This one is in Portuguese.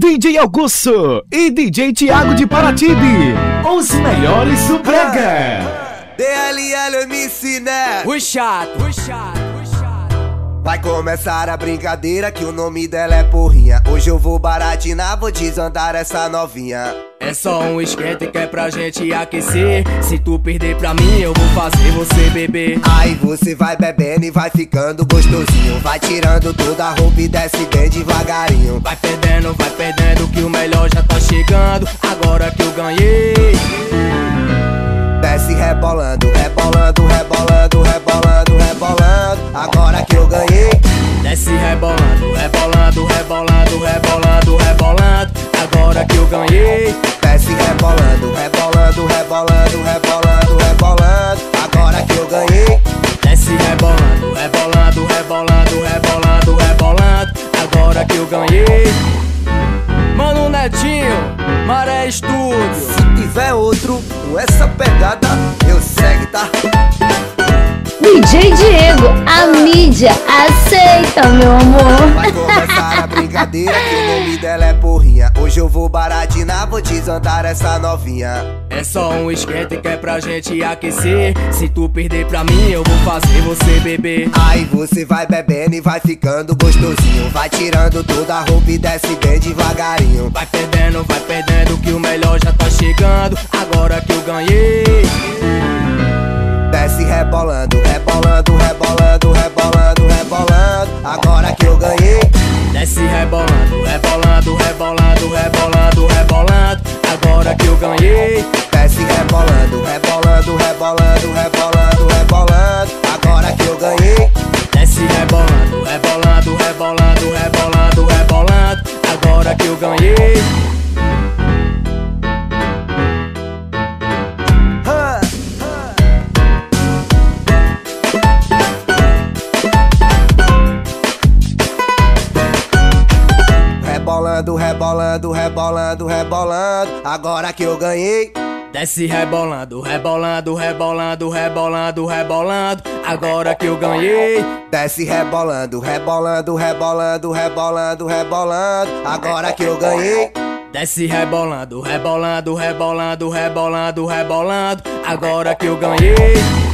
DJ Augusto e DJ Thiago de Paratibe, os melhores do Brega. DLL MC, né? O chato, o chato. Vai começar a brincadeira que o nome dela é porrinha. Hoje eu vou baratinar, vou desandar essa novinha. É só um esquenta que é pra gente aquecer. Se tu perder pra mim, eu vou fazer você beber. Aí você vai bebendo e vai ficando gostosinho. Vai tirando toda a roupa e desce bem devagarinho. Vai perdendo, vai perdendo, que o melhor já tá chegando. Agora que eu ganhei. Desce rebolando, rebolando, rebolando, rebolando, rebolando. Agora ganhei. Desce rebolando, rebolando, rebolando, rebolando, rebolando. Agora que eu ganhei. Desce rebolando, rebolando, rebolando, rebolando, rebolando. Agora que eu ganhei. Mano Netinho, Maré Estúdio. Se tiver outro com essa pegada, eu segue, tá? DJ Diego, a mídia aceita, meu amor. Vai começar a brincadeira que o nome dela é Hoje eu vou baratinar, vou desandar essa novinha. É só um esquenta que é pra gente aquecer. Se tu perder pra mim, eu vou fazer você beber. Aí você vai bebendo e vai ficando gostosinho. Vai tirando toda a roupa e desce bem devagarinho. Vai perdendo, vai perdendo, que o melhor já tá chegando. Agora que eu ganhei. Desce rebolando, rebolando, rebolando, rebolando, rebolando, rebolando, rebolando. Agora que eu ganhei. Desce rebolando, rebolando, rebolando, rebolando, rebolando. Agora que eu ganhei. Rebolando, rebolando, rebolando, rebolando. Agora que eu ganhei. Desce rebolando, rebolando, rebolando, rebolando, rebolando. Agora que eu ganhei. Desce rebolando, rebolando, rebolando, rebolando, rebolando. Agora que eu ganhei. Desce rebolando, rebolando, rebolando, rebolando, rebolando. Agora que eu ganhei.